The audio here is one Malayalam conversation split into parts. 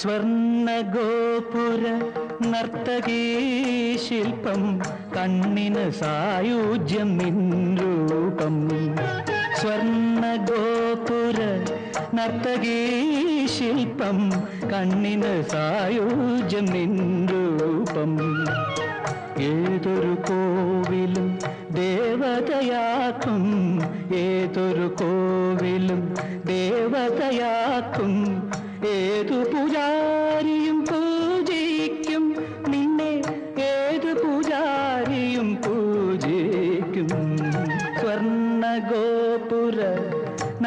സ്വർണഗോപുര നർത്തകീ ശില്പം കണ്ണിന് സായുജ്യം നിൻ രൂപം. സ്വർണഗോപുര നർത്തകീ ശില്പം കണ്ണിന് സായുജ്യം നിൻ രൂപം. ഏതൊരു കോവിലും ദേവതയാക്കും ഏതൊരു കോവിലും ദേവതയാക്കും ഏതു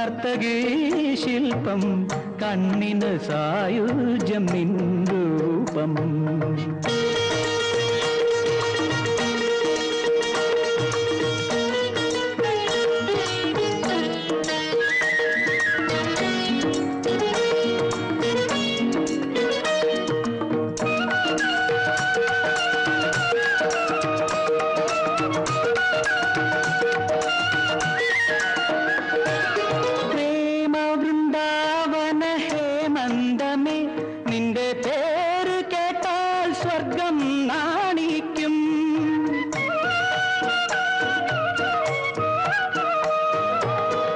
നർത്തകീ ശില്പം കണ്ണിന് സായുജ്യം നിൻ രൂപം ഹേമന്തമേ നിന്റെ പേര് കേട്ടാൽ സ്വർഗം നാണിക്കും.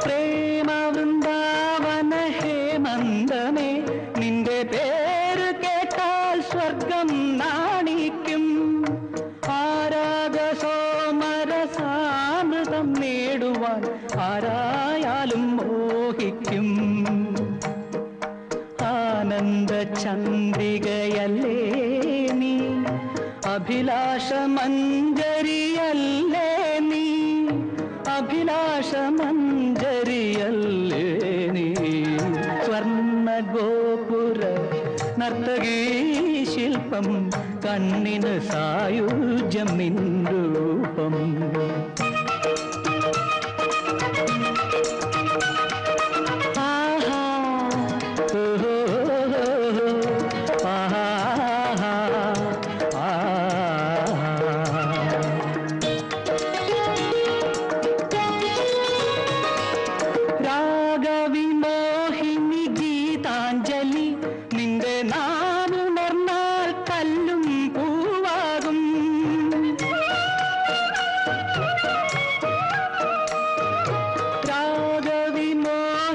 പ്രേമ വൃന്ദാവന ഹേമന്തമേ നിന്റെ പേര് കേട്ടാൽ സ്വർഗം നാണിക്കും. ആരാഗ സോമരസാമൃതം നേടുവാൻ ആരായാലും മോഹിക്കും. ആനന്ദ ചന്ദ്രികയല്ലേ നീ അഭിലാഷ മഞ്ജരിയല്ലേ നീ അഭിലാഷ മഞ്ജരിയല്ലേ നീ സ്വർണ ഗോപുര നർത്തകീ ശില്പം കണ്ണിന് സായുജ്യം രൂപം.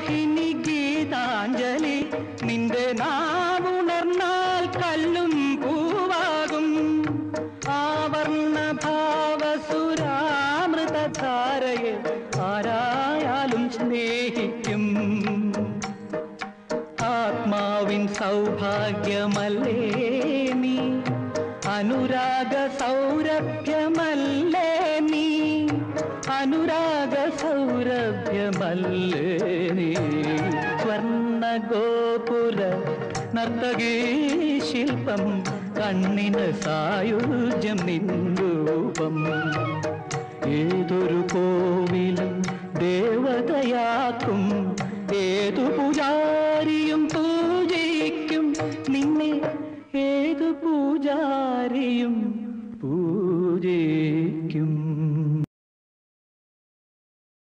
രാഗവിമോഹിനി ഗീതാഞ്ജലി. നിന്റെ നാവുണർന്നാൽ കല്ലും പൂവാകും. ആവർണ ഭാവസുരാമൃതധാരയെ ആരായാലും സ്നേഹിക്കും. ആത്മാവിൻ സൗഭാഗ്യമല്ലേ നീ? അനുരാഗ സൗരഭ്യമല്ലേ നീ? അനുരാഗ സൗരഭ്യമല്ലേ നീ? സ്വർണ ഗോപുര നർത്തകീ ശില്പം കണ്ണിന് സായുജ്യം നിന്ദൂപം ഏതൊരു കോവിലും ദേവതയാക്കും ഏതു പൂജാരിയും പൂജയിക്കും. നിന്നെ ഏതു പൂജാരിയും പൂജയിക്കും.